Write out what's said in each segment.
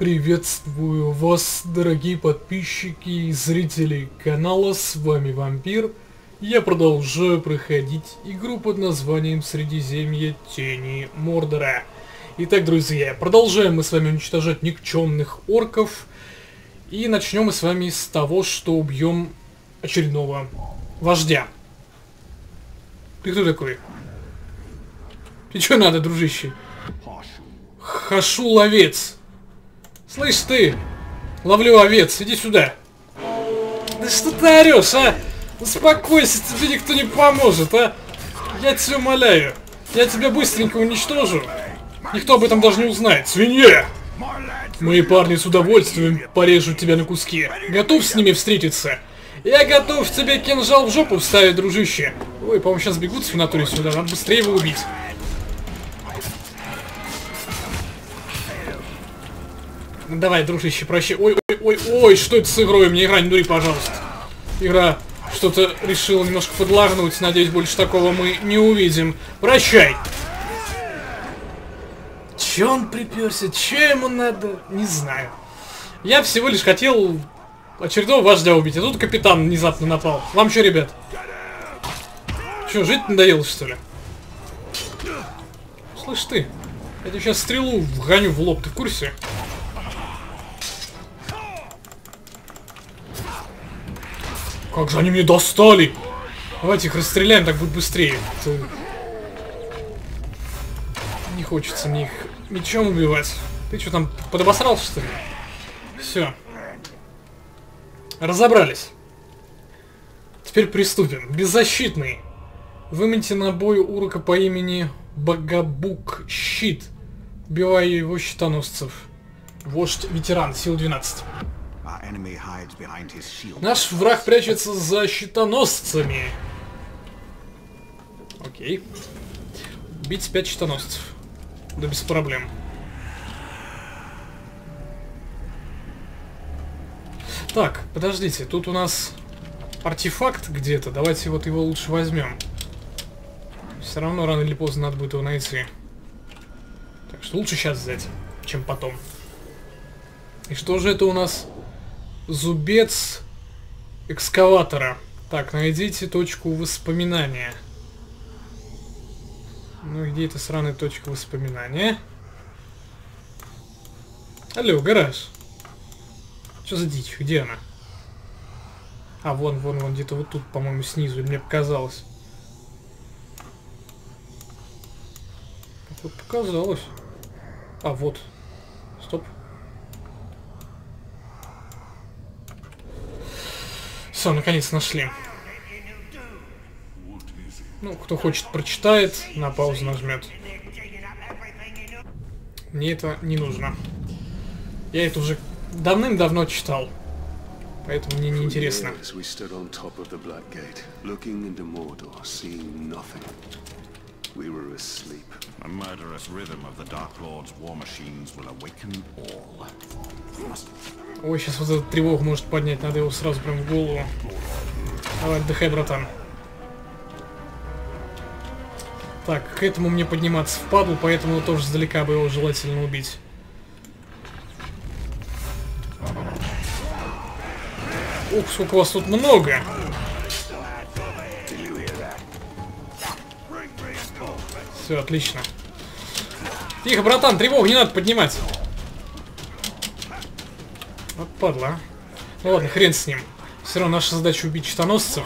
Приветствую вас, дорогие подписчики и зрители канала, с вами Вампир. Я продолжаю проходить игру под названием Средиземье Тени Мордора. Итак, друзья, продолжаем мы с вами уничтожать никчемных орков. И начнем мы с вами с того, что убьем очередного вождя. Ты кто такой? Ты что надо, дружище? Хашу ловец. Слышь ты, ловлю овец, иди сюда. Да что ты орешь, а? Успокойся, тебе никто не поможет, а? Я тебя умоляю. Я тебя быстренько уничтожу. Никто об этом даже не узнает. Свинья! Мои парни с удовольствием порежут тебя на куски. Готов с ними встретиться? Я готов тебе кинжал в жопу вставить, дружище. Ой, по-моему, сейчас бегут в натуре сюда. Надо быстрее его убить. Давай, дружище, прощай. Ой, ой, ой, ой, что это с игрой? Мне игра не дури, пожалуйста. Игра что-то решила немножко подлагнуть. Надеюсь, больше такого мы не увидим. Прощай. Че он приперся? Че ему надо? Не знаю. Я всего лишь хотел очередного вождя убить, а тут капитан внезапно напал. Вам что, ребят? Че, жить надоело, что ли? Слышь ты, я тебе сейчас стрелу вгоню в лоб, ты в курсе? Как же они мне достали! Давайте их расстреляем, так будет быстрее. Это... Не хочется мне их мечом убивать. Ты что там, подобосрался, что ли? Все. Разобрались. Теперь приступим. Беззащитный. Выменьте на бой урока по имени Багабук Щит. Убивая его щитоносцев. Вождь ветеран, сил 12. Наш враг прячется за щитоносцами. Окей. Убить 5 щитоносцев. Да без проблем. Так, подождите, тут у нас артефакт где-то. Давайте вот его лучше возьмем. Все равно рано или поздно надо будет его найти. Так что лучше сейчас взять, чем потом. И что же это у нас? Зубец экскаватора. Так, найдите точку воспоминания. Ну, где эта сраная точка воспоминания? Алло, гараж. Что за дичь? Где она? А, вон, вон, вон, где-то вот тут, по-моему, снизу. Мне показалось. Показалось. А, вот. Стоп. Все, наконец нашли. Ну, кто хочет, прочитает, на паузу нажмет. Мне это не нужно. Я это уже давным-давно читал. Поэтому мне не интересно. We were asleep. A murderous rhythm of the Dark Lord's war machines will awaken all. Ой, сейчас вот эту тревогу может поднять, надо его сразу прям в голову. Давай, отдыхай, братан. Так, к этому мне подниматься впадлу, поэтому тоже сдалека бы его желательно убить. Ух, сколько вас тут много! Все, отлично. Тихо, братан, тревогу не надо поднимать. Вот падла. Ну ладно, хрен с ним. Все равно наша задача убить читоносцев.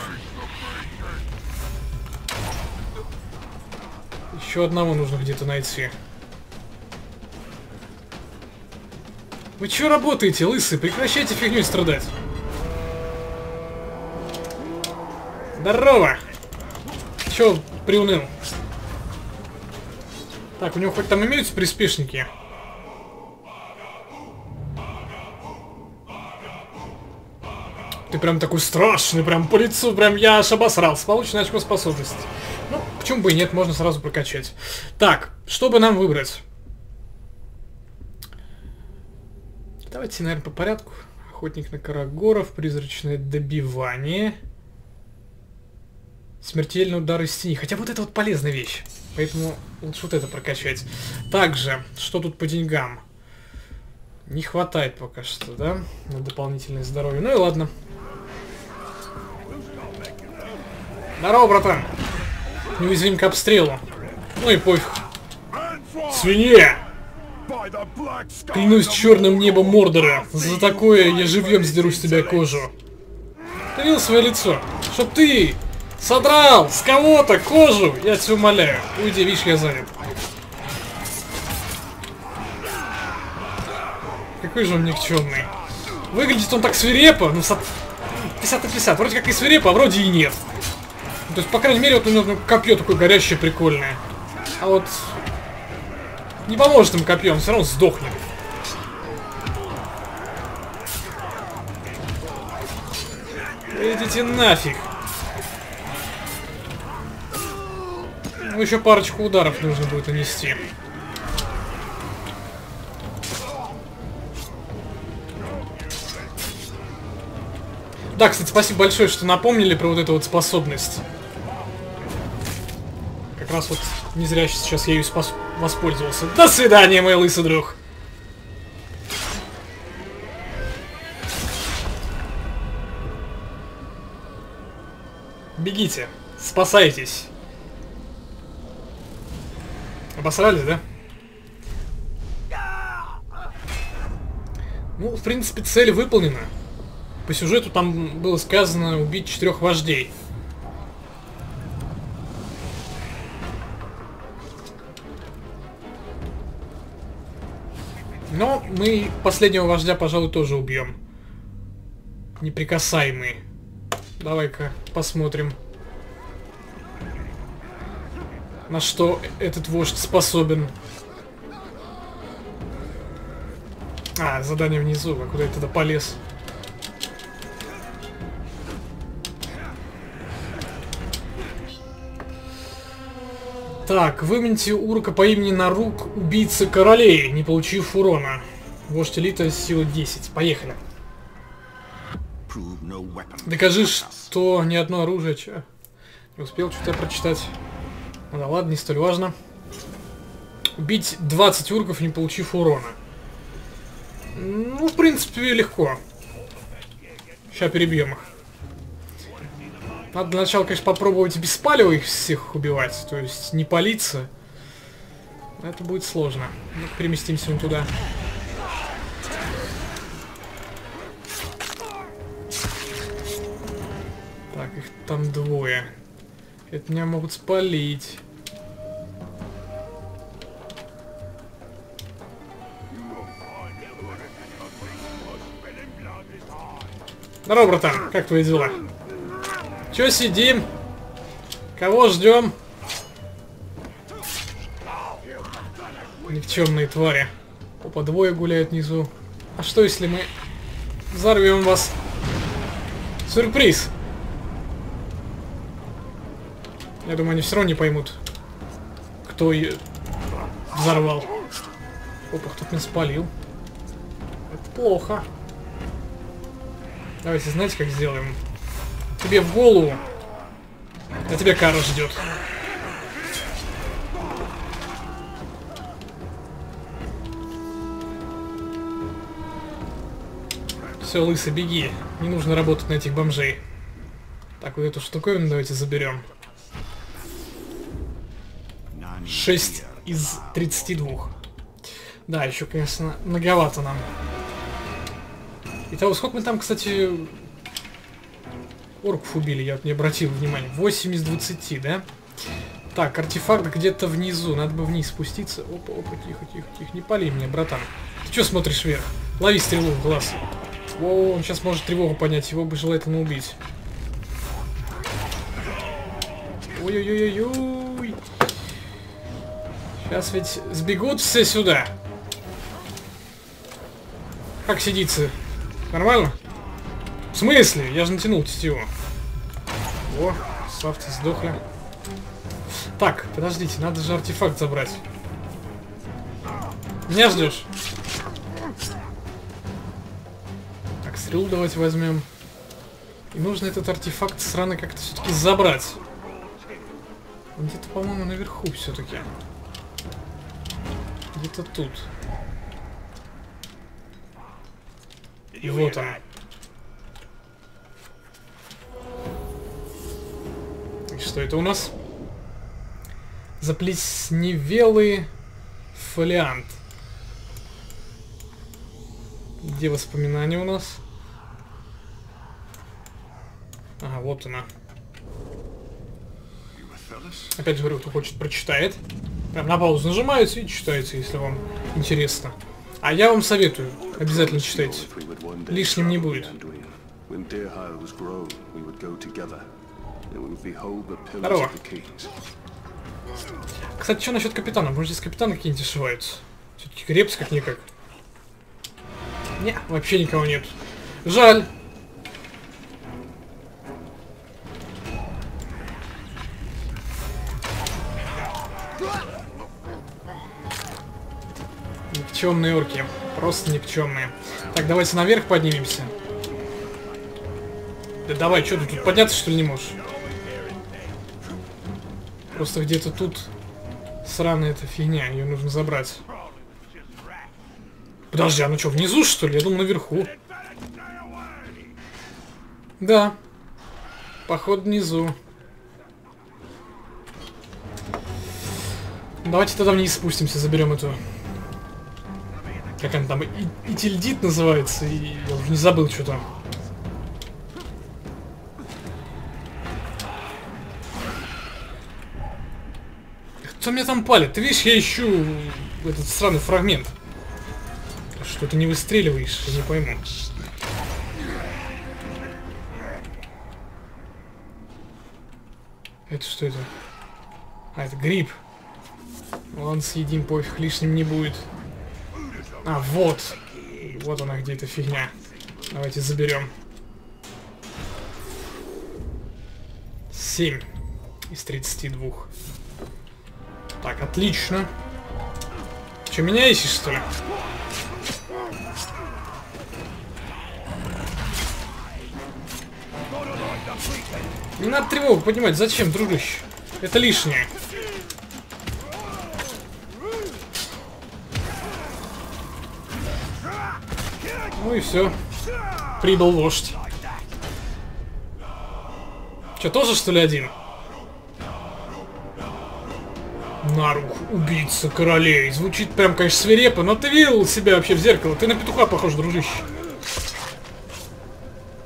Еще одного нужно где-то найти. Вы что работаете, лысый? Прекращайте фигню страдать. Здорово! Че приуныл? Так, у него хоть там имеются приспешники? Ты прям такой страшный, прям по лицу, прям я аж обосрался. Получено очко способности. Ну, почему бы и нет, можно сразу прокачать. Так, что бы нам выбрать? Давайте, наверное, по порядку. Охотник на карагоров, призрачное добивание. Смертельный удар из тени. Хотя вот это вот полезная вещь. Поэтому лучше вот это прокачать. Также, что тут по деньгам? Не хватает пока что, да? На дополнительное здоровье. Ну и ладно. Здорово, братан. Неуязвим к обстрелу. Ну и пофиг. Свинья! Клянусь черным небом Мордора. За такое я живьем сдеру с тебя кожу. Ты видел свое лицо? Чтоб ты содрал с кого-то кожу, я тебя умоляю. Уйди, видишь, я занят. Какой же он никчемный. Выглядит он так свирепо, ну, со... 50 на 50. Вроде как и свирепо, а вроде и нет. То есть, по крайней мере, вот у него копье такое горящее, прикольное. А вот... Не поможет ему копье, он все равно сдохнет. Идите нафиг. Еще парочку ударов нужно будет нанести. Да, кстати, спасибо большое, что напомнили про вот эту вот способность. Как раз вот не зря сейчас я спас воспользовался. До свидания, мой лысый друг. Бегите, спасайтесь. Обосрались, да? Ну, в принципе, цель выполнена. По сюжету там было сказано убить четырех вождей. Но мы последнего вождя, пожалуй, тоже убьем. Неприкасаемый. Давай-ка посмотрим. На что этот вождь способен. А, задание внизу. А куда я туда полез? Так, вымените урока по имени Нарук, убийцы королей, не получив урона. Вождь элита, сила 10. Поехали. Докажи, что ни одно оружие... Че? Не успел что-то прочитать. Ну да ладно, не столь важно. Убить 20 урков, не получив урона. Ну, в принципе, легко. Сейчас перебьем их. Надо для начала, конечно, попробовать без палева их всех убивать. То есть не палиться. Это будет сложно. ну переместимся вон туда. Так, их там двое. Это меня могут спалить. Здорово, братан. Как твои дела? Че сидим? Кого ждем? Никчемные твари. Опа, двое гуляют внизу. А что если мы взорвем вас? Сюрприз! Я думаю, они все равно не поймут, кто ее взорвал. Опа, кто-то меня спалил. Это плохо. Давайте, знаете, как сделаем? Тебе в голову. А тебя кара ждет. Все, лысый, беги. Не нужно работать на этих бомжей. Так, вот эту штуковину давайте заберем. 6 из 32. Да, еще, конечно, многовато нам. Итого, сколько мы там, кстати, орков убили, я не обратил внимания. 8 из 20, да? Так, артефакт где-то внизу. Надо бы вниз спуститься. Опа, опа, тихо, тихо, тихо. Не пали меня, братан. Ты что смотришь вверх? Лови стрелу в глаз. О, он сейчас может тревогу поднять. Его бы желательно убить. Ой-ой-ой-ой. Сейчас ведь сбегут все сюда. Как сидится? Нормально? В смысле? Я же натянул тетиву. О, славьте, сдохли. Так, подождите, надо же артефакт забрать. Меня ждешь? Так, стрелу давайте возьмем. И нужно этот артефакт сраный как-то все-таки забрать. Где-то, по-моему, наверху все-таки. Где-то тут. Вот он. И что это у нас? Заплесневелый фолиант. Где воспоминания у нас? Ага, вот она. Опять же говорю, кто хочет, прочитает. Прям на паузу нажимаете и читаете, если вам интересно. А я вам советую, обязательно читайте. Лишним не будет. Здорово. Кстати, что насчет капитана? Может здесь капитаны какие-нибудь ошиваются? Все-таки крепс как-никак. Не, вообще никого нет. Жаль. Никчемные орки. Просто никчемные. Так, давайте наверх поднимемся. Да давай, что ты тут подняться что ли не можешь? Просто где-то тут сраная эта фигня, ее нужно забрать. Подожди, она что, внизу что ли? Я думал наверху. Да. Поход внизу. Давайте тогда вниз спустимся, заберем эту... Как она там? И называется, и я уже не забыл, что там. Кто меня там палит? Ты видишь, я ищу этот странный фрагмент. Что ты не выстреливаешь, я не пойму. Это что это? А, это гриб. Ладно, съедим, пофиг, лишним не будет. А, вот. Вот она где эта фигня. Давайте заберем. 7 из 32. Так, отлично. Че, меня ищешь, что ли? Не надо тревогу поднимать. Зачем, дружище? Это лишнее. И все. Прибыл вождь. Че, тоже что ли один? Нарух, убийца королей. Звучит прям, конечно, свирепо, но ты видел себя вообще в зеркало? Ты на петуха похож, дружище.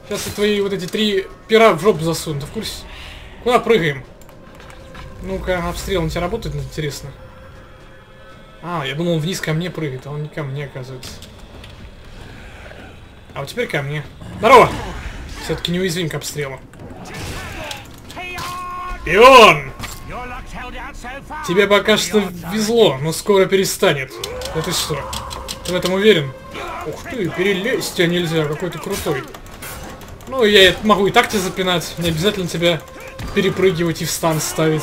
Сейчас я твои вот эти три пера в жопу засуну, ты в курсе? Куда прыгаем? Ну-ка, обстрел на тебя работает, интересно. А, я думал, он вниз ко мне прыгает, а он не ко мне, оказывается. А вот теперь ко мне. Здорово! Все-таки неуязвим к обстрелу. Пион! Тебе пока что везло, но скоро перестанет. Да ты что? Ты в этом уверен? Ух ты, перелезть тебя нельзя, какой ты крутой. Ну, я могу и так тебя запинать, не обязательно тебя перепрыгивать и в стан ставить.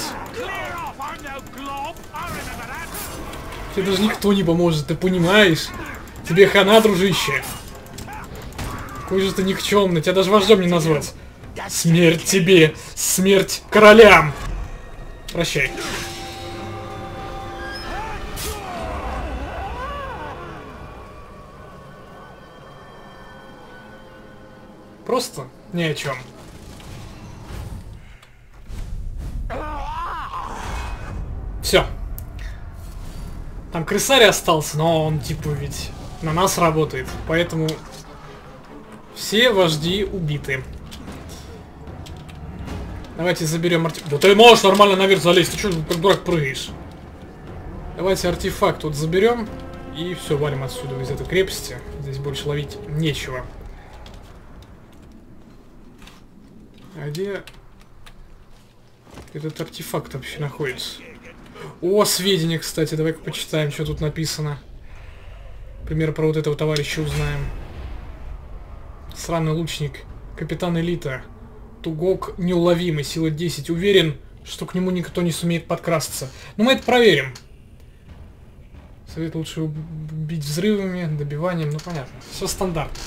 Тебе даже никто не поможет, ты понимаешь? Тебе хана, дружище. Какой же ты никчемный, тебя даже вождем не назвать. Смерть тебе, смерть королям. Прощай. Просто ни о чем. Все. Там крысарь остался, но он типа ведь на нас работает. Поэтому все вожди убиты. Давайте заберем артефакт. Да ты можешь нормально наверх залезть, ты что, как дурак прыгаешь? Давайте артефакт вот заберем. И все, валим отсюда из этой крепости. Здесь больше ловить нечего. А где этот артефакт вообще находится? О, сведения, кстати, давай-ка почитаем, что тут написано. Например, про вот этого товарища узнаем. Сраный лучник. Капитан Элита. Тугок неуловимый, сила 10. Уверен, что к нему никто не сумеет подкрасться. Но мы это проверим. Совет лучше убить взрывами, добиванием, ну понятно. Все стандартно.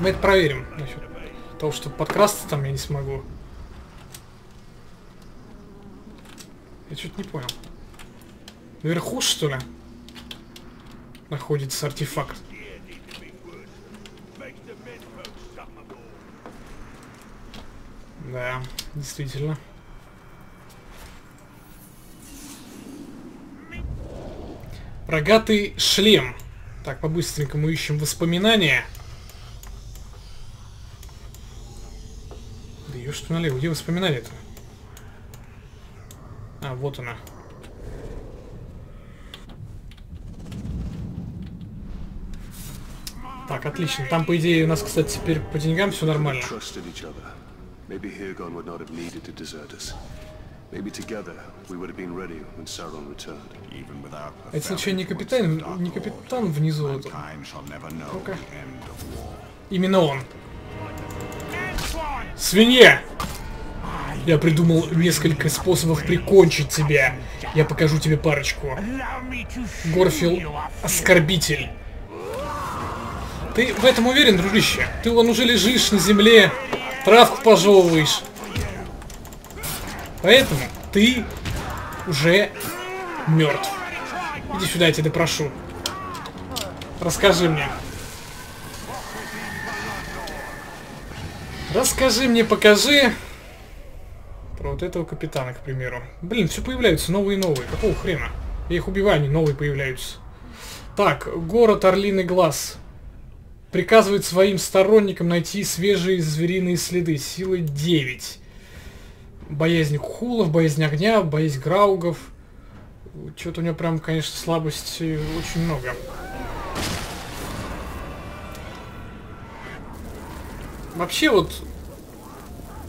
Мы это проверим. Насчет того, что подкрасться там я не смогу. Я что-то не понял. Наверху, что ли? Находится артефакт. Да, действительно. Рогатый шлем. Так, по-быстренькому ищем воспоминания. Да ё что налево, где воспоминания-то? А, вот она. Так, отлично. Там, по идее, у нас, кстати, теперь по деньгам все нормально. Maybe Hirgon would not have needed to desert us. Maybe together we would have been ready when Sauron returned. Even without Это случайно не капитан, не капитан внизу? Ну-ка. Именно он. Свинья! Я придумал несколько способов прикончить тебя. Я покажу тебе парочку. Горфил Оскорбитель. Ты в этом уверен, дружище? Ты вон уже лежишь на земле, травку пожевываешь. Поэтому ты уже мертв. Иди сюда, я тебя допрошу. Расскажи мне. Расскажи мне, покажи. Про вот этого капитана, к примеру. Блин, все появляются новые и новые. Какого хрена? Я их убиваю, они новые появляются. Так, город Орлиный Глаз. Приказывает своим сторонникам найти свежие звериные следы. Силы 9. Боязнь кухулов, боязнь огня, боязнь граугов. Что-то у него прям, конечно, слабости очень много. Вообще вот,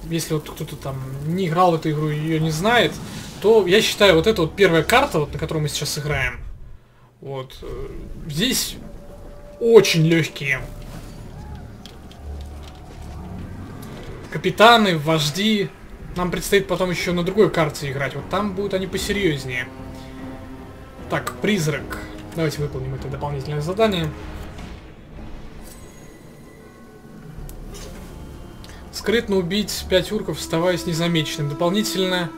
если вот кто-то там не играл в эту игру и ее не знает, то я считаю, вот эта вот первая карта, вот, на которой мы сейчас играем, вот, э, здесь очень легкие. Капитаны, вожди. Нам предстоит потом еще на другой карте играть. Вот там будут они посерьезнее. Так, призрак. Давайте выполним это дополнительное задание. Скрытно убить 5 урков, оставаясь незамеченным. Дополнительно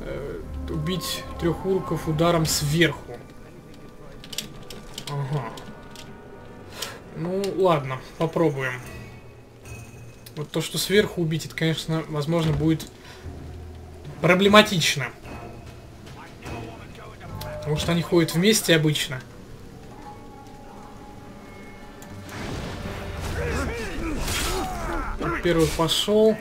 э, убить трех урков ударом сверху. Ага. Ну, ладно, попробуем. Вот то, что сверху убить, это, конечно, возможно, будет проблематично. Потому что они ходят вместе обычно. Первый пошел.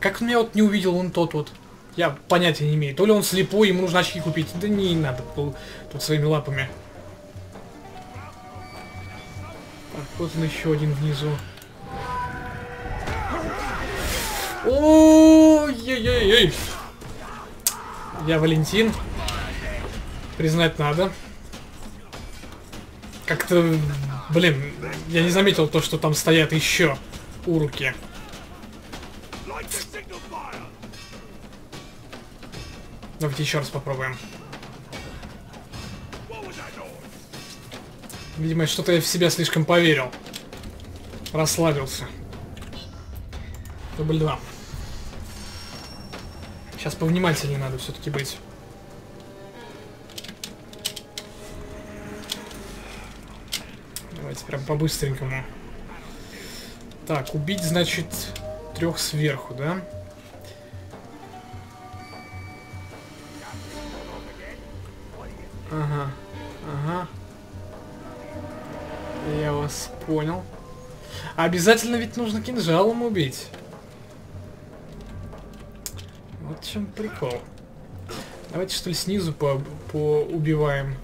Как меня вот не увидел он тот вот? Я понятия не имею. То ли он слепой, ему нужно очки купить. Да не надо тут своими лапами. Вот он еще один внизу. Ой-ой-ой! Я Валентин. Признать надо. Как-то, блин, я не заметил то, что там стоят еще уруки. Давайте еще раз попробуем. Видимо, что-то я в себя слишком поверил. Расслабился. Дубль 2. Сейчас повнимательнее надо все-таки быть. Давайте прям по-быстренькому. Так, убить, значит, трех сверху, да? Ага, понял. Обязательно ведь нужно кинжалом убить. Вот в чем прикол. Давайте что ли снизу по, по убиваем.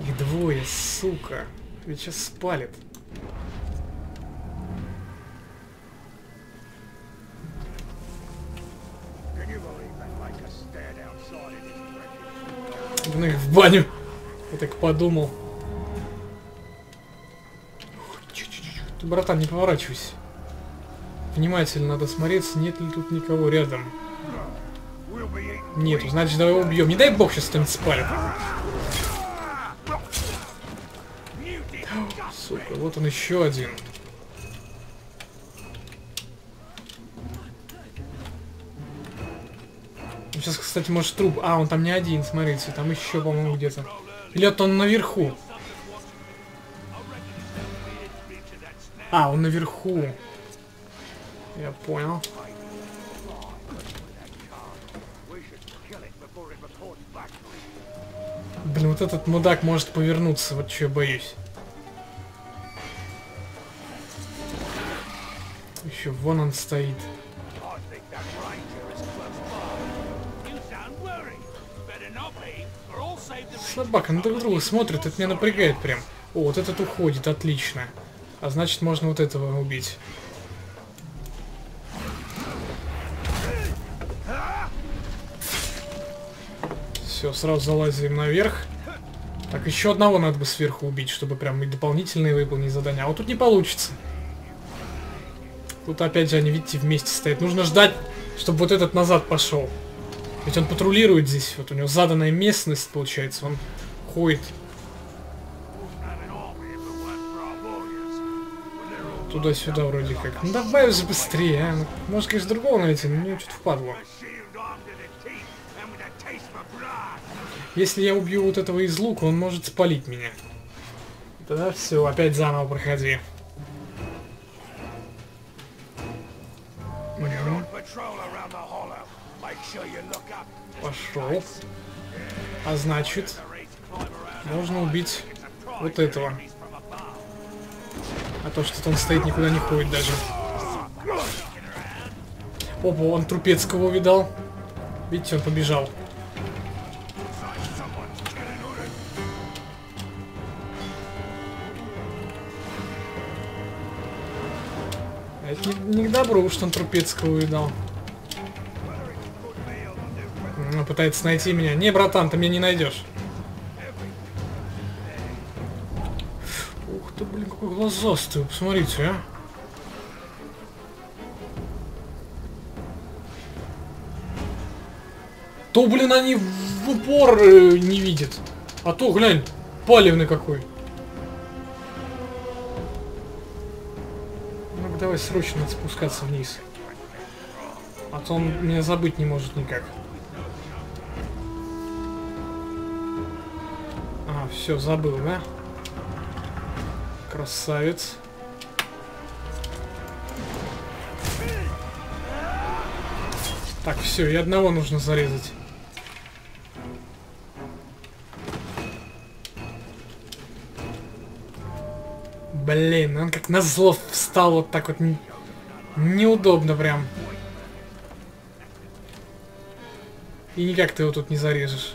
Их двое, сука. Ведь сейчас спалит. Ну их в баню. Я так подумал. Ты, братан, не поворачивайся. Внимательно надо смотреться, нет ли тут никого рядом. Нету, значит давай убьем. Не дай бог сейчас кто-нибудь спалит. Сука, вот он еще один. Сейчас, кстати, может труп... А, он там не один, смотрите, там еще, по-моему, где-то. Или это он наверху? А, он наверху. Я понял. Блин, вот этот мудак может повернуться, вот что я боюсь. Еще вон он стоит. Собака на друг друга смотрит, это меня напрягает прям. О, вот этот уходит, отлично. А значит, можно вот этого убить. Все, сразу залазим наверх. Так, еще одного надо бы сверху убить, чтобы прям и дополнительные выполнить задания. А вот тут не получится. Тут опять же они, видите, вместе стоят. Нужно ждать, чтобы вот этот назад пошел. Ведь он патрулирует здесь. Вот у него заданная местность, получается. Он ходит. Туда-сюда вроде как. Ну давай уже быстрее, а. Может, конечно, другого найти, но мне что-то впадло. Если я убью вот этого из лука, он может спалить меня. Тогда все, опять заново проходи. Пошел. А значит, можно убить вот этого. А то, что он стоит, никуда не ходит даже. Опа, он Трупецкого увидал. Видите, он побежал. Это не, не к добру, что он Трупецкого увидал. Он пытается найти меня. Не, братан, ты меня не найдешь. Глазастый. Посмотрите, а. То, блин, они в упор э, не видят. А то, глянь, палевный какой. ну давай срочно спускаться вниз. А то он меня забыть не может никак. А, все, забыл, да? Красавец. Так, все, и одного нужно зарезать. Блин, он как на зло встал вот так вот. Неудобно прям. И никак ты его тут не зарежешь.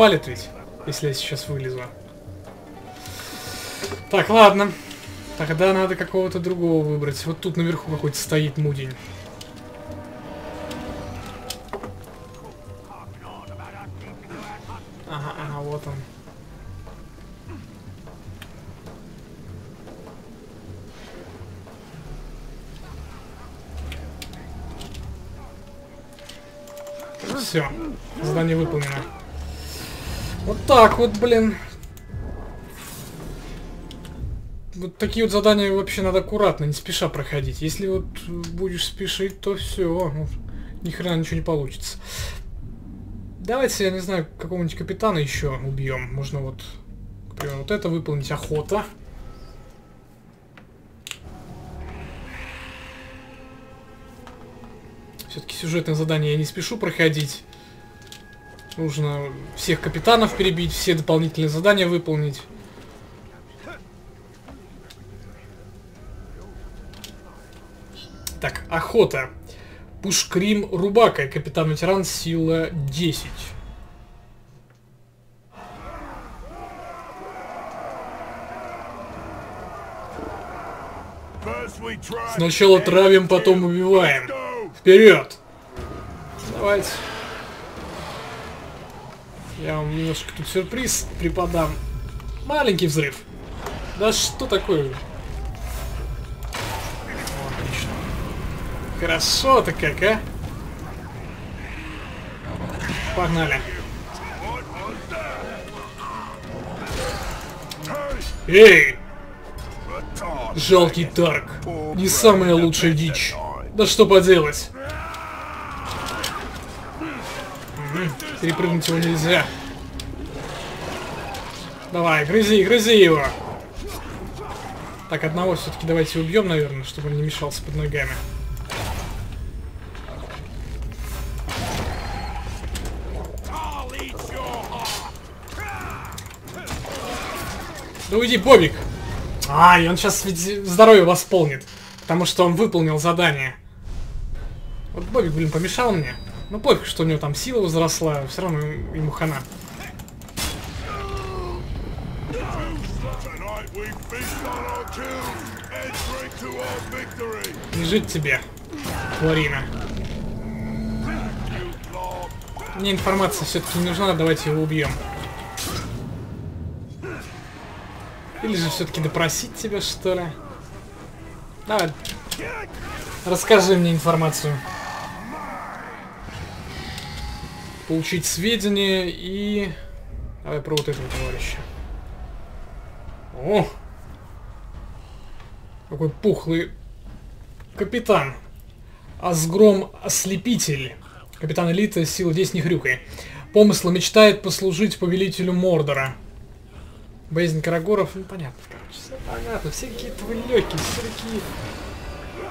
Спалит ведь, если я сейчас вылезу. Так, ладно. Тогда надо какого-то другого выбрать. Вот тут наверху какой-то стоит мудень. Так вот, блин. Вот такие вот задания вообще надо аккуратно, не спеша проходить. Если вот будешь спешить, то все, ну, ни хрена ничего не получится. Давайте, я не знаю, какого-нибудь капитана еще убьем. Можно вот, например, вот это выполнить. Охота. Все-таки сюжетное задание я не спешу проходить. Нужно всех капитанов перебить, все дополнительные задания выполнить. Так, охота. Пушкрим Рубака, капитан-ветеран, сила 10. Сначала травим, потом убиваем. Вперед! Давайте. Я вам немножко тут сюрприз преподам. Маленький взрыв. Да что такое? Отлично. Хорошо-то как, а? Погнали. Эй! Жалкий Тарк. Не самая лучшая дичь. Да что поделать. Перепрыгнуть его нельзя. Давай, грызи, грызи его. Так, одного все-таки давайте убьем, наверное, чтобы он не мешался под ногами. Да уйди, Бобик! А, и он сейчас ведь здоровье восполнит. Потому что он выполнил задание. Вот Бобик, блин, помешал мне. Ну пофиг, что у него там сила возросла, все равно ему хана. Лежит тебе, Флорина. Мне информация все-таки не нужна, давайте его убьем. Или же все-таки допросить тебя, что ли? Давай. Расскажи мне информацию. Получить сведения и... Давай про вот этого товарища. О! Какой пухлый капитан. Асгром Ослепитель. Капитан элиты, сила 10 не хрюкай. Помысла мечтает послужить повелителю Мордора. Боязнь Карагоров, ну понятно, короче, все понятно, все какие-то вы легкие, все такие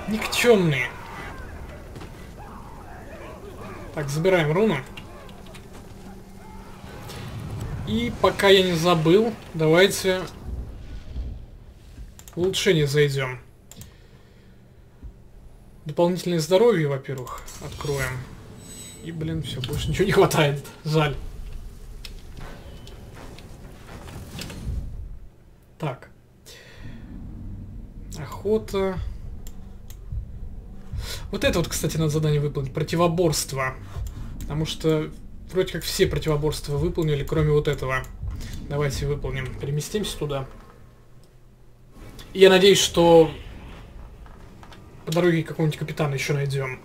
никчемные. Так, забираем руну. И пока я не забыл, давайте улучшение зайдем. Дополнительное здоровье, во-первых, откроем. И, блин, все, больше ничего не хватает. Жаль. Так. Охота. Вот это вот, кстати, надо задание выполнить. Противоборство. Потому что вроде как все противоборства выполнили, кроме вот этого. Давайте выполним. Переместимся туда. Я надеюсь, что по дороге какого-нибудь капитана еще найдем.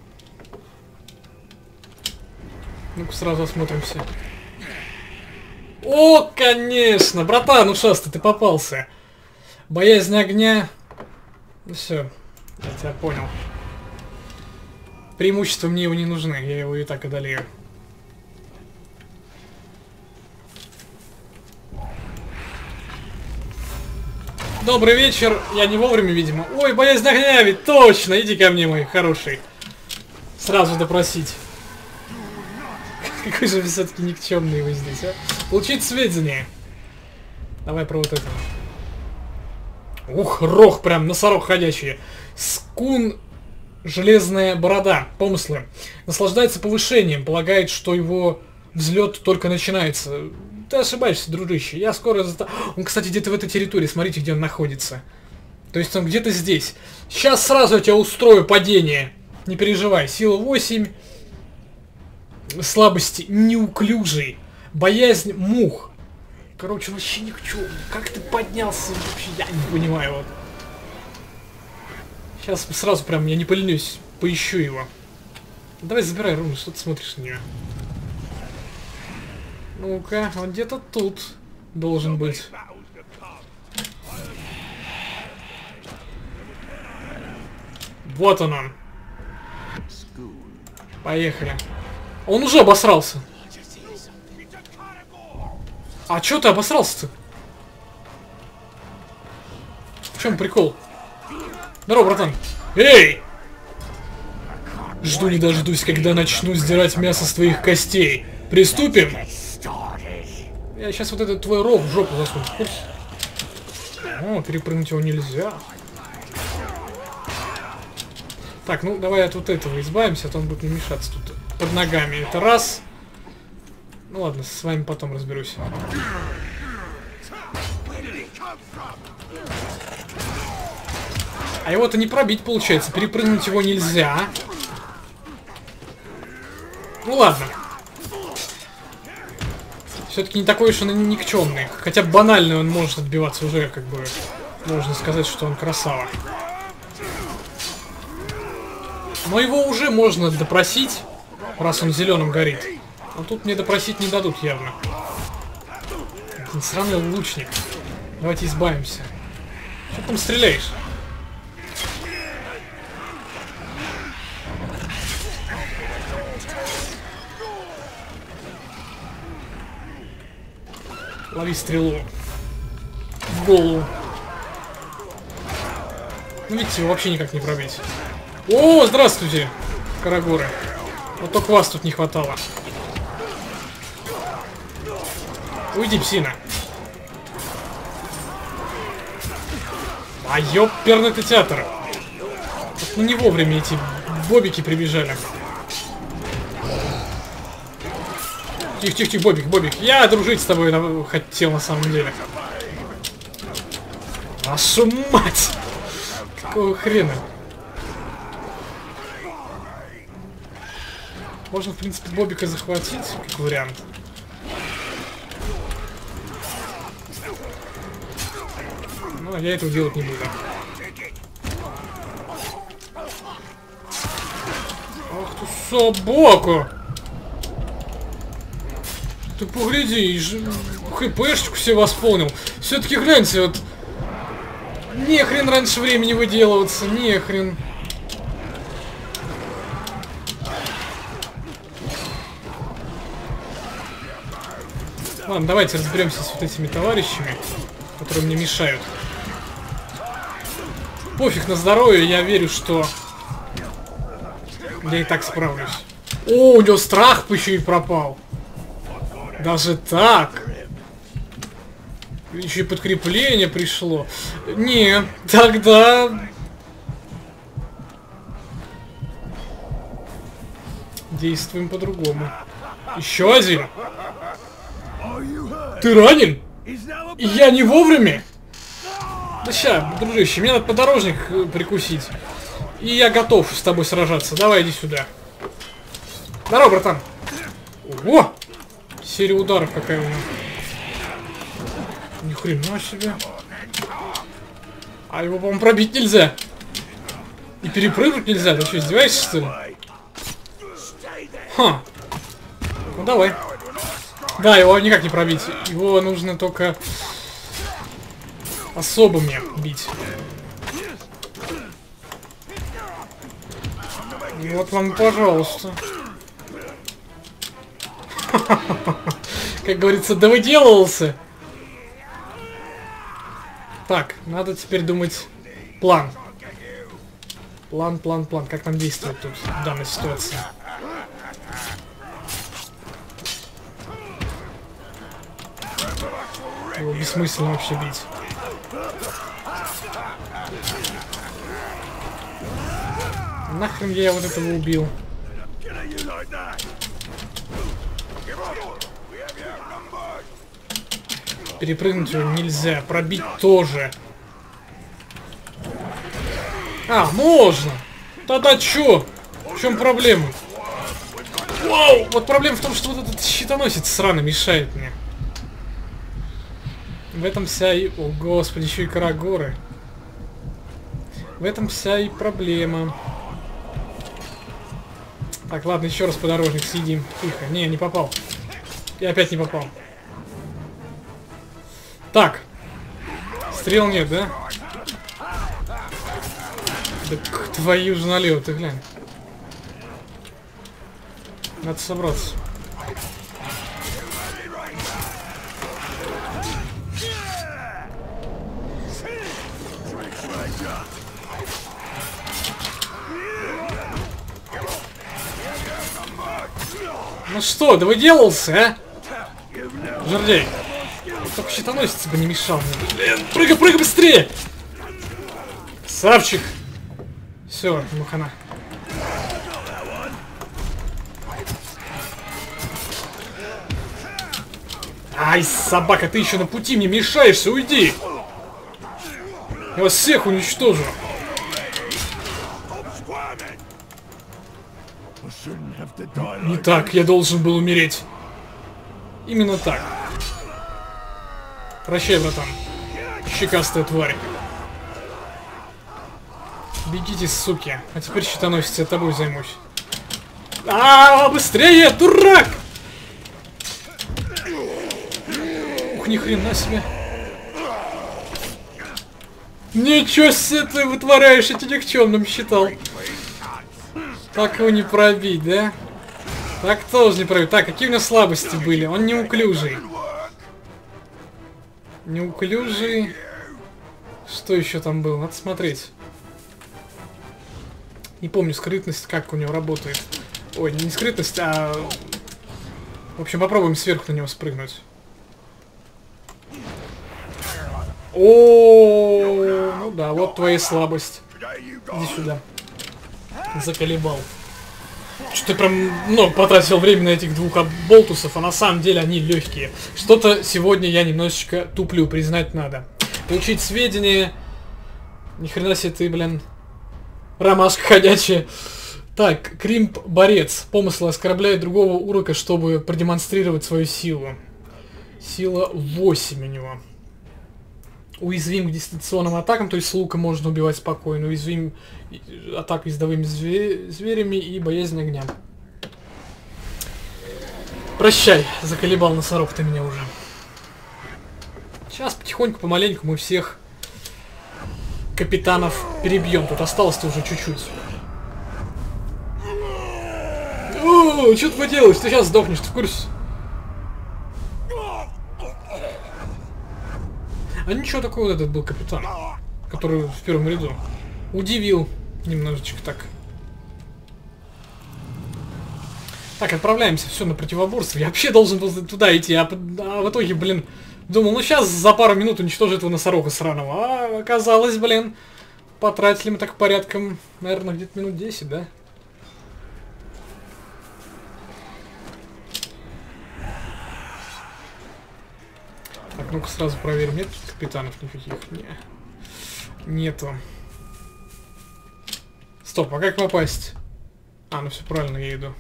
Ну-ка сразу осмотримся. О, конечно! Братан, ну шаста, ты попался. Боязнь огня. Ну все, я тебя понял. Преимущества мне его не нужны, я его и так одолею. Добрый вечер, я не вовремя, видимо. Ой, боязнь огня, ведь точно, иди ко мне, мой хороший. Сразу допросить. Какой же все-таки никчемный вы здесь, а? Получить сведения. Давай про вот это. Ух, рох прям, носорог ходячий. Скун Железная борода. Помыслы. Наслаждается повышением. Полагает, что его взлет только начинается. Ты ошибаешься, дружище. Я скоро... За... Он, кстати, где-то в этой территории. Смотрите, где он находится. То есть он где-то здесь. Сейчас сразу я тебя устрою падение. Не переживай. Сила 8 слабости неуклюжий, боязнь мух. Короче, вообще ни к. Как ты поднялся вообще, я не понимаю. Вот. Сейчас сразу прям, я не поленюсь, поищу его. Давай забирай руну, что ты смотришь на нее. Ну-ка, он где-то тут должен быть. Вот он он. Поехали. Он уже обосрался. А чё ты обосрался-то? В чем прикол? Здорово, братан. Эй! Жду не дождусь, когда начну сдирать мясо с твоих костей. Приступим? Я сейчас вот этот твой рог в жопу засуну. О, перепрыгнуть его нельзя. Так, ну давай от вот этого избавимся, а то он будет не мешаться тут под ногами. Это раз. Ну ладно, с вами потом разберусь. А его-то не пробить получается. Перепрыгнуть его нельзя. Ну ладно. Все-таки не такой уж он никчемный. Хотя банально он может отбиваться уже, как бы, можно сказать, что он красава. Но его уже можно допросить раз он зеленым горит. А тут мне допросить не дадут явно. Один сраный лучник. Давайте избавимся. Что там стреляешь? Лови стрелу. в голову. Ну, видите, его вообще никак не пробить. О, здравствуйте, Карагоры. Вот только вас тут не хватало. Уйди, псина. А ёперный ты театр. Ну не вовремя эти бобики прибежали. Тихо, тихо, тихо, Бобик, Бобик. Я дружить с тобой хотел на самом деле. Вашу мать! Какого хрена? Можно, в принципе, Бобика захватить, как вариант. Но я этого делать не буду. Ах ты собака! Ты погляди, хпшечку все восполнил. Все-таки гляньте, вот... Не хрен раньше времени выделываться, не хрен. Ладно, давайте разберемся с вот этими товарищами, которые мне мешают. Пофиг на здоровье, я верю, что я и так справлюсь. О, у него страх еще и пропал. Даже так? Еще и подкрепление пришло. Не, тогда... Действуем по-другому. Еще один. Ты ранен? Я не вовремя? Да ща, дружище, мне надо подорожник э, прикусить. И я готов с тобой сражаться. Давай, иди сюда. Здорово, братан. О! Серия ударов какая у него. Ни хрена себе. А его, по-моему, пробить нельзя. И перепрыгнуть нельзя. Ты что, издеваешься, что ли? Ха. Ну, давай. Да, его никак не пробить. Его нужно только особыми бить. Вот вам, пожалуйста. Как говорится, да выделывался. Так, надо теперь думать план. План, план, план. Как нам действовать тут в данной ситуации? Его бессмысленно вообще бить. Нахрен я вот этого убил? Перепрыгнуть его нельзя, пробить тоже. А, можно! Тогда чё? В чем проблема? Вау! Вот проблема в том, что вот этот щитоносец сраный мешает мне. В этом вся и... О, господи, еще и карагоры. В этом вся и проблема. Так, ладно, еще раз подорожник съедим. Тихо. Не, не попал. Я опять не попал. Так. Стрел нет, да? Да твою же налево, ты глянь. Надо собраться. Ну что, да выделался, а? Жердей. Только щитоносец бы не мешал мне. Блин, прыгай, прыгай быстрее! Савчик. Все, ну хана. Ай, собака, ты еще на пути мне мешаешься, уйди! Я вас всех уничтожу. Не так, я должен был умереть. Именно так. Прощай, братан. Щекастая тварь. Бегите, суки. А теперь щитоносец, я тобой займусь. А, -а, -а быстрее, дурак! Ух, ни хрена себе. Ничего себе ты вытворяешь, я тебя никчемным считал. Так его не пробить, да? Так тоже не пробить. Так, какие у него слабости были? Он неуклюжий. Неуклюжий. Что еще там было? Надо смотреть. Не помню скрытность, как у него работает. Ой, не скрытность, а... В общем, попробуем сверху на него спрыгнуть. О, ну да, вот твоя слабость. Иди сюда. Заколебал. Что ты прям много потратил время на этих двух болтусов, а на самом деле они легкие. Что-то сегодня я немножечко туплю, признать надо. Получить сведения... Ни хрена себе ты, блин, ромашка ходячая. Так, Кримп-борец. Помысл оскорбляет другого урока, чтобы продемонстрировать свою силу. Сила 8 у него. Уязвим к дистанционным атакам, то есть с лука можно убивать спокойно. Уязвим атак ездовыми зверями и боязнь огня. Прощай, заколебал носорог ты меня уже. Сейчас потихоньку, помаленьку мы всех капитанов перебьем. Тут осталось-то уже чуть-чуть. О, что ты поделаешь? Ты сейчас сдохнешь, ты в курсе? А ничего такого вот этот был капитан, который в первом ряду. Удивил немножечко так. Так, отправляемся, все, на противоборство. Я вообще должен был туда идти, а, а в итоге, блин, думал, ну сейчас за пару минут уничтожу этого носорога сраного. А оказалось, блин, потратили мы так порядком, наверное, где-то минут 10, да? Так, ну-ка сразу проверим, нет капитанов никаких? Не. Нету. Стоп, а как попасть? А, ну все правильно, я иду.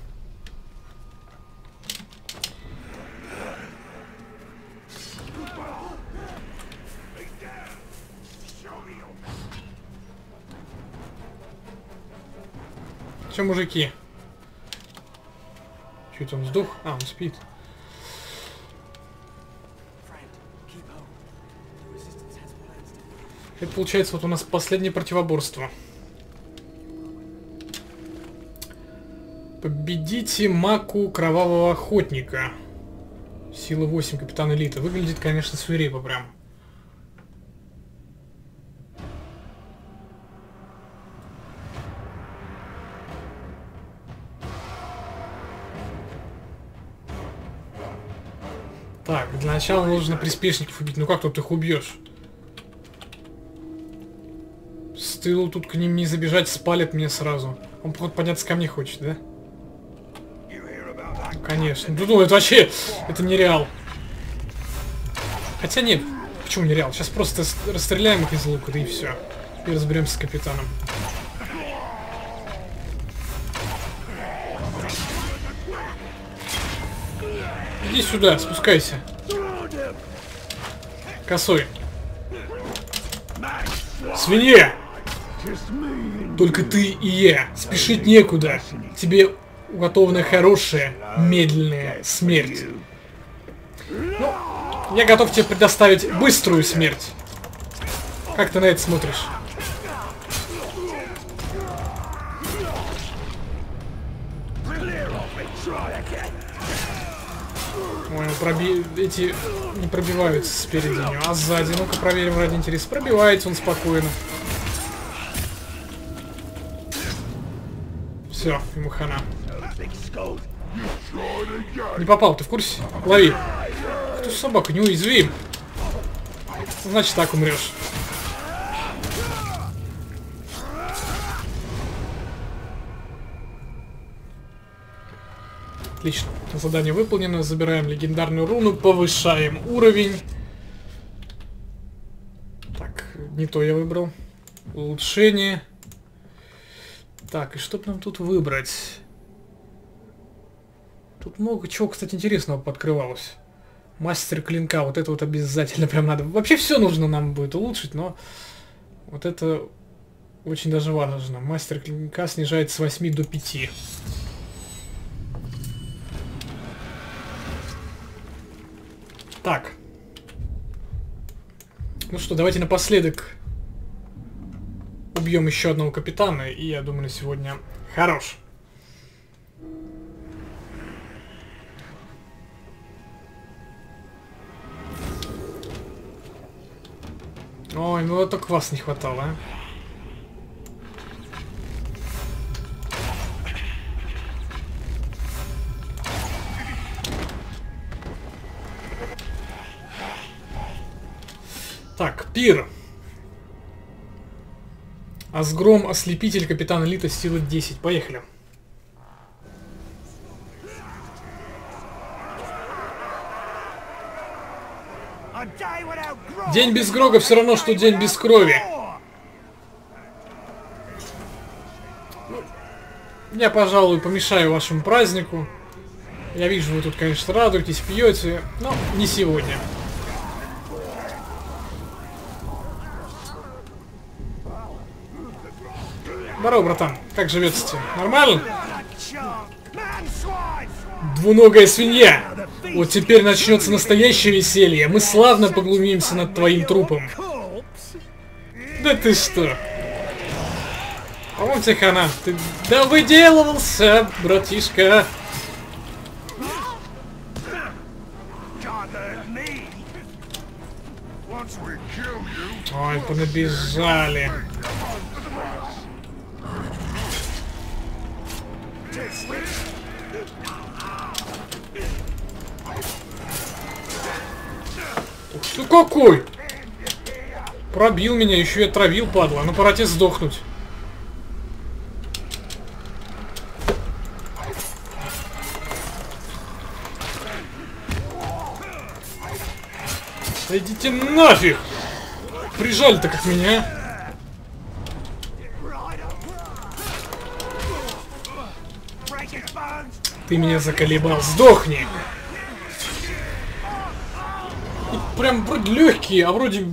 Че, мужики? Чуть он сдох? А, он спит. Это получается вот у нас последнее противоборство. Победите Маку Кровавого Охотника. Сила 8, Капитан Элита. Выглядит, конечно, свирепо прям. Так, для начала нужно приспешников убить. Ну как тут их убьешь? С тылу тут к ним не забежать, спалит мне сразу. Он, походу, подняться ко мне хочет, да? Ну, конечно. Ну, это вообще... Это нереал. Хотя нет. Почему нереал? Сейчас просто расстреляем их из лука, да и все. И разберемся с капитаном. Иди сюда, спускайся. Косой. Свинья! Только ты и я. Спешить некуда. Тебе уготована хорошая, медленная смерть. Ну, я готов тебе предоставить быструю смерть. Как ты на это смотришь? Ой, проби... эти не пробиваются спереди него, а сзади. Ну-ка проверим ради интереса. Пробивается он спокойно. Все, ему хана. Не попал, ты в курсе? Лови. Кто собака, неуязвим. Значит, так умрешь. Отлично. Задание выполнено. Забираем легендарную руну, повышаем уровень. Так, не то я выбрал. Улучшение. Так, и что нам тут выбрать? Тут много чего, кстати, интересного подкрывалось. Мастер клинка, вот это вот обязательно прям надо. Вообще все нужно нам будет улучшить, но вот это очень даже важно. Мастер клинка снижает с 8 до 5. Так. Ну что, давайте напоследок убьем еще одного капитана, и я думаю, сегодня хорош. Ой, ну вот только вас не хватало, а. Так, пир. Асгром, ослепитель, капитан Элита, сила 10. Поехали. День без Грога все равно, что день без крови. Я, пожалуй, помешаю вашему празднику. Я вижу, вы тут, конечно, радуетесь, пьете, но не сегодня. Здорово, братан. Как живется тебе? Нормально? Двуногая свинья! Вот теперь начнется настоящее веселье. Мы славно поглумимся над твоим трупом. Да ты что? По-моему, тебе хана. Ты да выделывался, братишка. Ой, понабежали. Ну какой? Пробил меня, еще и отравил, падла. Ну пора тебе сдохнуть. Да идите нафиг! Прижали-то как меня. Ты меня заколебал. Сдохни! прям вроде легкие, а вроде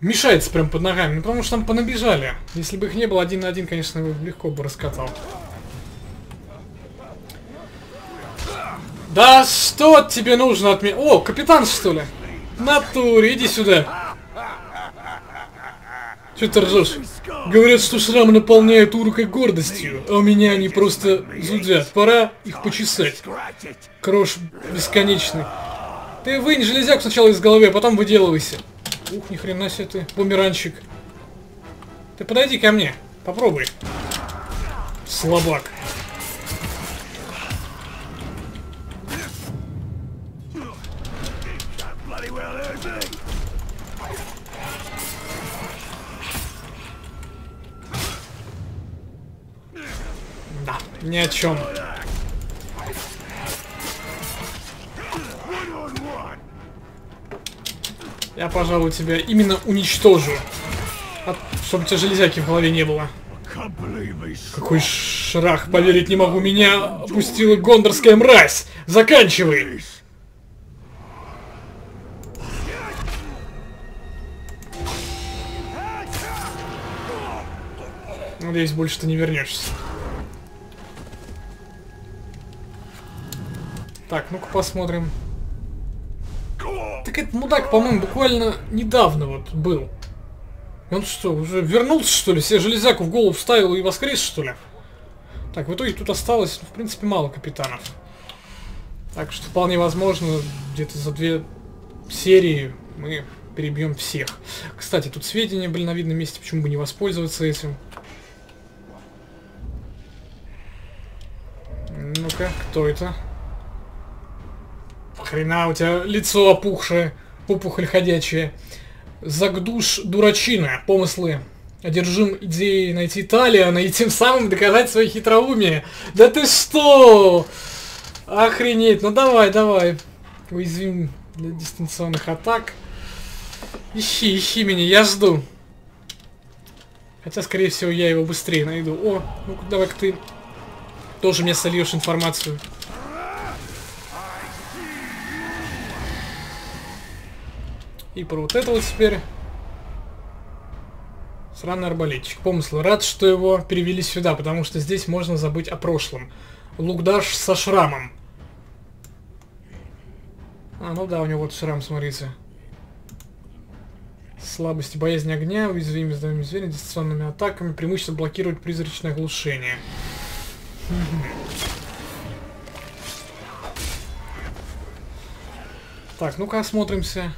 мешается прям под ногами. Ну, потому что там понабежали. Если бы их не было один на один, конечно, легко бы раскатал. Да что тебе нужно от меня? О, капитан, что ли? Натуре, иди сюда. Че ты ржешь? Говорят, что шрамы наполняют урукой гордостью, а у меня они просто зудят. Пора их почесать. Крош бесконечный. Ты вынь железяк сначала из головы, а потом выделывайся. Ух, ни хрена себе ты, бумеранчик. Ты подойди ко мне, попробуй. Слабак. Ни о чем. Я, пожалуй, тебя именно уничтожу. От... Чтобы у тебя железяки в голове не было. Какой шрах, поверить не могу. Меня опустила гондорская мразь. Заканчивай. Надеюсь, больше ты не вернешься. Так, ну-ка посмотрим. Так этот мудак, по-моему, буквально недавно вот был. Он что, уже вернулся, что ли? Себе железяку в голову вставил и воскрес, что ли? Так, в итоге тут осталось, в принципе, мало капитанов. Так что вполне возможно, где-то за две серии мы перебьем всех. Кстати, тут сведения были на видном месте, почему бы не воспользоваться этим. Ну-ка, кто это? Хрена у тебя лицо опухшее, опухоль ходячая. Загдуш дурачина, помыслы. Одержим идеей найти Талиана и тем самым доказать свои хитроумие. Да ты что? Охренеть, ну давай, давай. Уязвим для дистанционных атак. Ищи, ищи меня, я жду. Хотя, скорее всего, я его быстрее найду. О, ну давай-ка ты тоже мне сольешь информацию. И про вот это вот теперь. Сраный арбалетчик. Помысл. Рад, что его перевели сюда, потому что здесь можно забыть о прошлом. Лукдаш со шрамом. А, ну да, у него вот шрам, смотрите. Слабости, боязнь огня, уязвимость здоровьем зверя, дистанционными атаками, преимущество блокировать призрачное оглушение. Так, ну-ка осмотримся.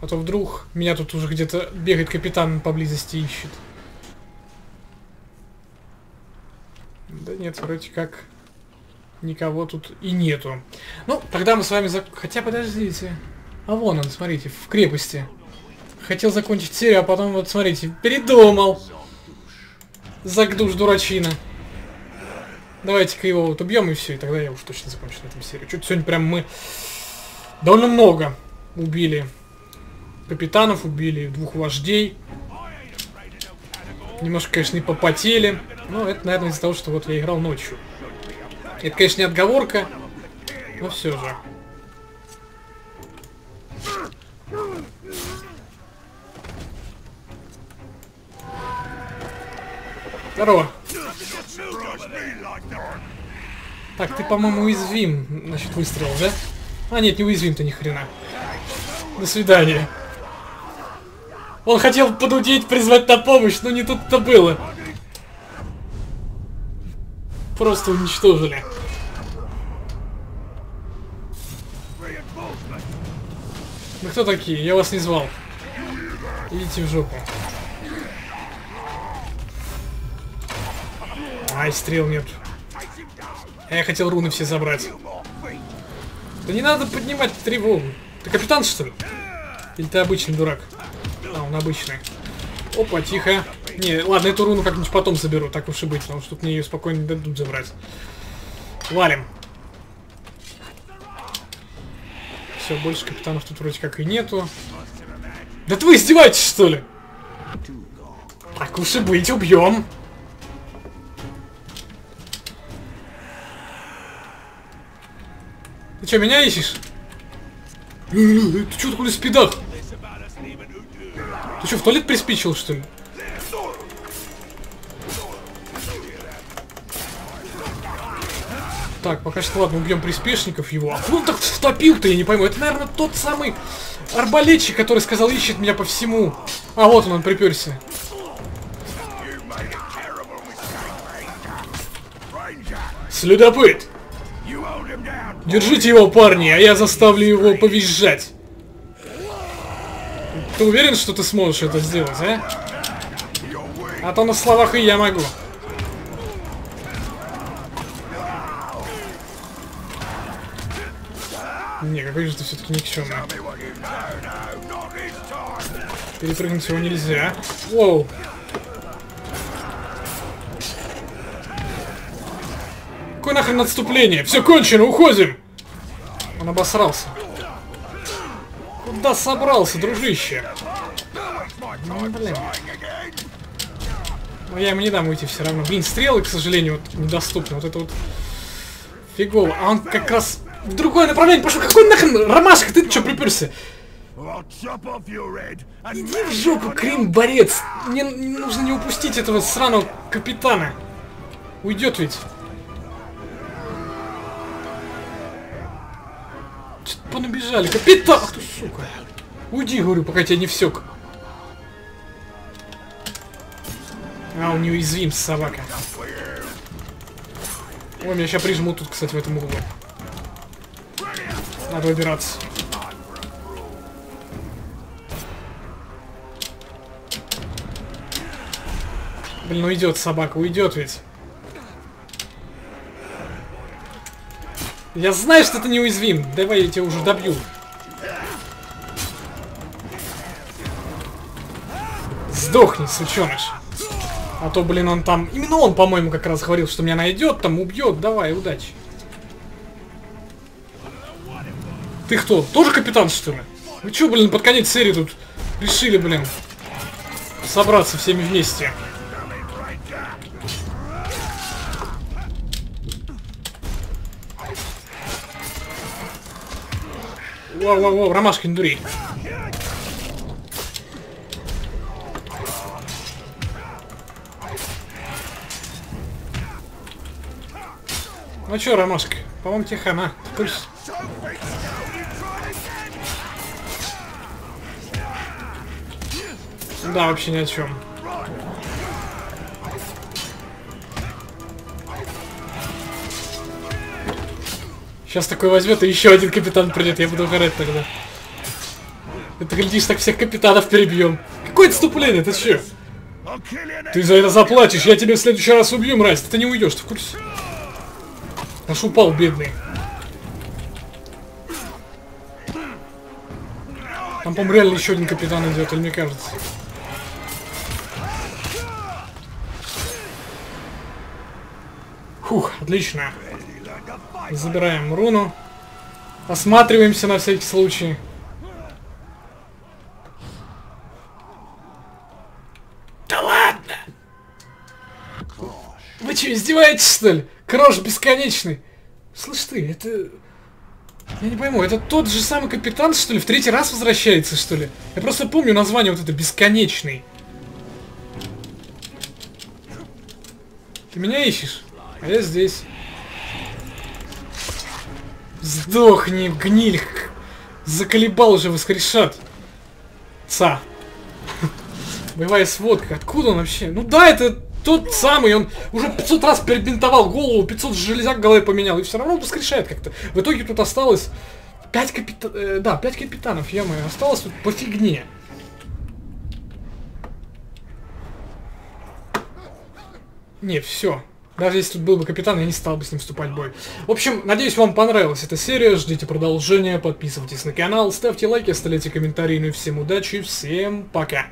А то вдруг меня тут уже где-то бегает капитан поблизости ищет. Да нет, вроде как никого тут и нету. Ну, тогда мы с вами... Зак... Хотя, подождите. А вон он, смотрите, в крепости. Хотел закончить серию, а потом, вот смотрите, передумал. Закдуш дурачина. Давайте-ка его вот убьем и все, и тогда я уж точно закончу на этом серию. Чуть сегодня прям мы довольно много убили. Капитанов убили, двух вождей. Немножко, конечно, и попотели. Но это, наверное, из-за того, что вот я играл ночью. Это, конечно, не отговорка, но все же. Здорово. Так, ты, по-моему, уязвим, значит, выстрел, да? А, нет, не уязвим ты ни хрена. До свидания. Он хотел подудеть, призвать на помощь, но не тут-то было. Просто уничтожили. Вы кто такие? Я вас не звал. Идите в жопу. Ай, стрел нет. Я хотел руны все забрать. Да не надо поднимать тревогу. Ты капитан, что ли? Или ты обычный дурак? А, он обычный. Опа, тихо. Не, ладно, эту руну как-нибудь потом заберу, так уж и быть, потому что тут мне ее спокойно дадут забрать. Валим. Все, больше капитанов тут вроде как и нету. Да вы издеваетесь, что ли? Так уж и быть, убьем. Ты что, меня ищешь? Ты что такой на спидах? Ты что, в туалет приспичил, что ли? Так, пока что, ладно, убьем приспешников его. А он так втопил-то, я не пойму. Это, наверное, тот самый арбалетчик, который сказал, ищет меня по всему. А, вот он, он приперся. Следопыт! Держите его, парни, а я заставлю его повизжать. Ты уверен, что ты сможешь это сделать, а? А то на словах и я могу. Не, какой же ты все-таки никчемный. Перепрыгнуть его нельзя. Воу. Какое нахрен отступление? Все кончено, уходим! Он обосрался. Куда собрался, дружище? Ну, блин. Но я ему не дам уйти все равно. Блин, стрелы, к сожалению, вот, недоступны. Вот это вот фигово. А он как раз в другое направление пошел. Какой нахрен ромашка? Ты что приперся? Иди в жопу, Крим, борец. Мне нужно не упустить этого сраного капитана. Уйдет ведь. Понабежали. Капитан! Ах ты, сука. Уйди, говорю, пока тебя не всек. А, он неуязвим, собака. Ой, меня сейчас прижмут тут, кстати, в этом углу. Надо выбираться. Блин, ну идет собака, уйдет ведь. Я знаю, что ты неуязвим. Давай я тебя уже добью. Сдохни, сученыш. А то, блин, он там... Именно он, по-моему, как раз говорил, что меня найдет, там убьет. Давай, удачи. Ты кто? Тоже капитан, что ли? Вы что, блин, под конец серии тут решили, блин, собраться всеми вместе? Воу-воу-воу, ромашка, не дури. Ну чё, ромашка, по-моему, тебе хана. Пусть... Да, вообще ни о чем. Сейчас такой возьмет, и еще один капитан придет, я буду горать тогда. Это, глядишь, так всех капитанов перебьем. Какое отступление, ты че? Ты за это заплатишь, я тебя в следующий раз убью, мразь, ты не уйдешь, ты в курсе? Аж упал, бедный. Там, по-моему, реально еще один капитан идет, или мне кажется. Фух, отлично. Забираем руну. Осматриваемся на всякий случай. Да ладно! Вы что, издеваетесь, что ли? Крош бесконечный. Слышь ты, это... Я не пойму, это тот же самый капитан, что ли, в третий раз возвращается, что ли? Я просто помню название вот это «Бесконечный». Ты меня ищешь? А я здесь. Сдохни, гниль. Заколебал уже воскрешат. Ца. Боевая сводка. Откуда он вообще? Ну да, это тот самый, он уже 500 раз перебинтовал голову, 500 железяк в голове поменял, и все равно воскрешает как-то. В итоге тут осталось 5 капитанов, э, да, 5 капитанов, я мою, осталось тут по фигне. Не, все. Даже если тут был бы капитан, я не стал бы с ним вступать в бой. В общем, надеюсь, вам понравилась эта серия. Ждите продолжения, подписывайтесь на канал, ставьте лайки, оставляйте комментарии. Ну и всем удачи, всем пока.